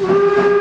Woo!